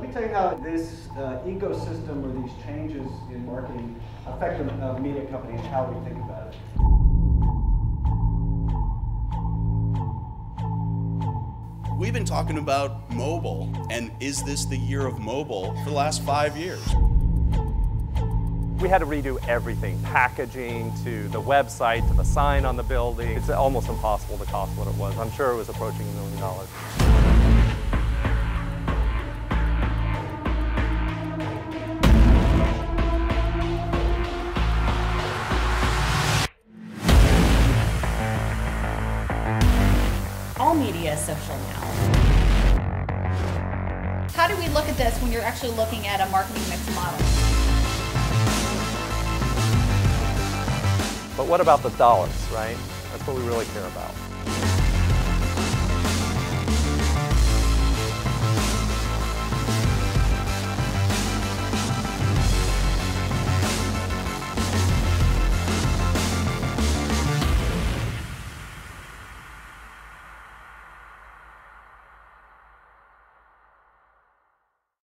me tell you how this uh, ecosystem or these changes in marketing affect a, a media company and how we think about it. We've been talking about mobile, and is this the year of mobile for the last five years? We had to redo everything, packaging to the website to the sign on the building. It's almost impossible to cost what it was. I'm sure it was approaching a million dollars. All media is social now. How do we look at this when you're actually looking at a marketing mix model? But what about the dollars, right? That's what we really care about.